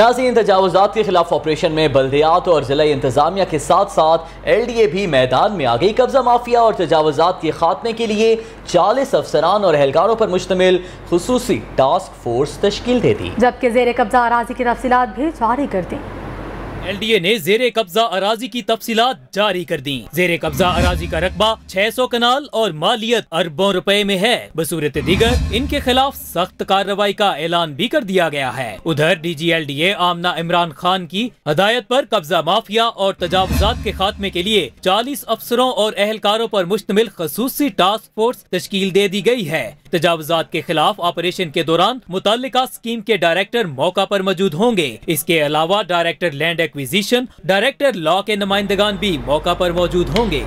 नाजीन तजावजात के खिलाफ ऑपरेशन में बल्दियात और जिला इंतजामिया के साथ साथ एल डी ए भी मैदान में आ गई। कब्जा माफिया और तजावजात के खात्मे के लिए चालीस अफसरान और एहलकारों पर मुश्तमिल खसूसी टास्क फोर्स तश्ल दे दी। जबकि जेर कब्जा अराजी की तफसीत भी जारी कर दी। एलडीए ने जेर कब्जा अराजी की तफसीलात जारी कर दी। जेर कब्जा अराजी का रकबा 600 कनाल और मालियत अरबों रुपए में है। बसूरत दीगर इनके खिलाफ सख्त कार्रवाई का ऐलान भी कर दिया गया है। उधर D G L D A Amna Imran Khan की हदायत पर कब्जा माफिया और तजावजात के खात्मे के लिए 40 अफसरों और एहलकारों पर मुश्तमिल खसूसी टास्क फोर्स तश्कील दे दी गई है। तजावजात के खिलाफ ऑपरेशन के दौरान मुतल स्कीम के डायरेक्टर मौका पर मौजूद होंगे। इसके अलावा director land acquisition director law के नुमाइंदगान भी मौका पर मौजूद होंगे।